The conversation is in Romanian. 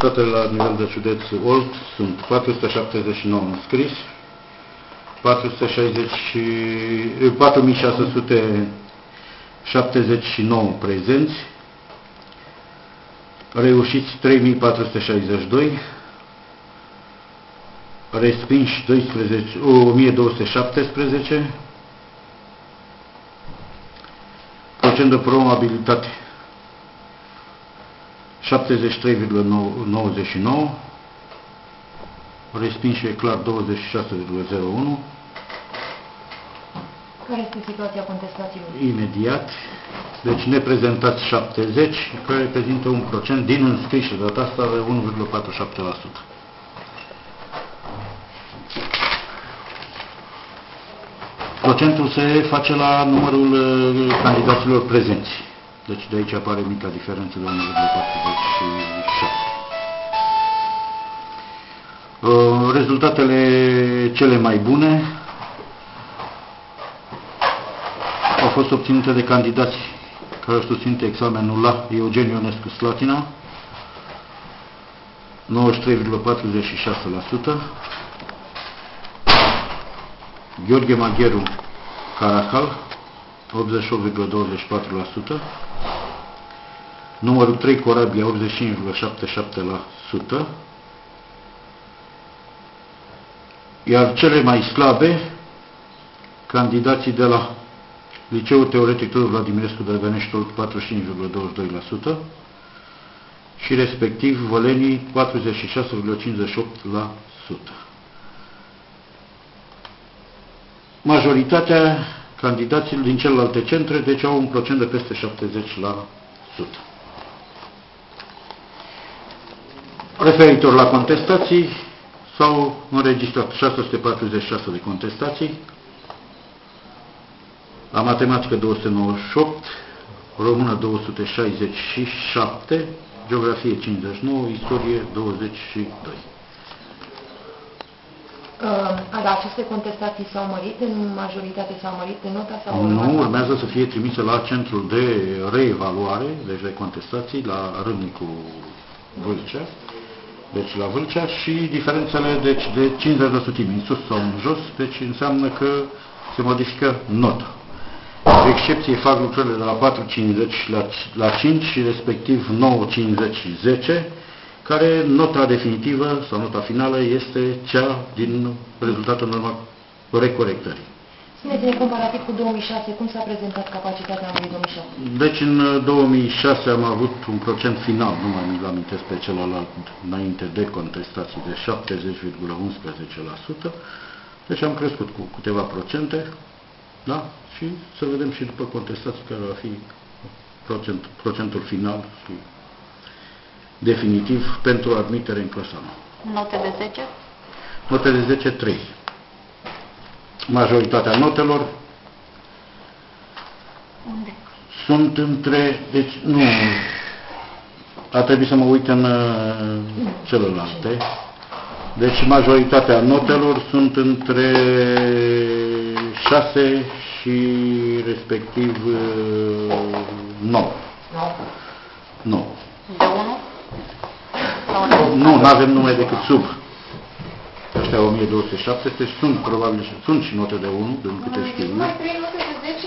Toate la nivel de județ Olt sunt 479 înscriși, 460, 4679 prezenți, reușiți 3462, respinși 12, 1217, procent de probabilitate 73,99, respinși e clar 26,01, Care este situația contestațiilor? imediat, deci neprezentați 70, care reprezintă un procent din înscriși de data asta de 1,47%. Procentul se face la numărul uh, candidaților prezenți. Deci de aici apare mica diferență de 1,47. Uh, Rezultatele cele mai bune au fost obținute de candidați care au susținut examenul la Eugen Ionescu Slatina, 93,46%, Gheorghe Magheru Caracal, 88,24%, numărul 3 Corabia, 85,77%, iar cele mai slabe, candidații de la Liceul Teoretic Tudor Vladimirescu de Venești 45,22% și respectiv Vălenii 46,58%. Majoritatea candidaților din celelalte centre, deci au un procent de peste 70%. Referitor la contestații, s-au înregistrat 646 de contestații, la matematică 298, română 267, geografie 59, istorie 22. Uh, dar aceste contestații s-au mărit, în majoritate s-au mărit, în nota sau Nu, urmează să fie trimise la centrul de reevaluare, deci de contestații, la Râmnicu Vâlcea, deci la Vâlcea și diferențele deci, de 50 de sutimi, în sus sau în jos, deci înseamnă că se modifică nota. De excepție fac lucrurile de la 4,50 la, la 5 și respectiv 9,50 și 10, care nota definitivă sau nota finală este cea din rezultatul în urma recorectării. Spuneți-ne comparativ cu 2006, cum s-a prezentat capacitatea anului 2006? Deci în 2006 am avut un procent final, nu mai mi-l amintesc pe celălalt, înainte de contestații, de 70,11%. Deci am crescut cu câteva procente, da? Și să vedem și după contestații care va fi procent, procentul final și definitiv pentru admitere în clasa 9. Note de 10? Note de 10, 3. Majoritatea notelor Unde? sunt între, deci nu, a trebuit să mă uit în uh, celelalte. Deci majoritatea notelor sunt între 6 și respectiv uh, 9. 9. De 1? Sau de Nu, nu avem nume decât sub. Ăștia 1270 sunt probabil și sunt și note de 1, din câte știu eu. Mai trei note de 10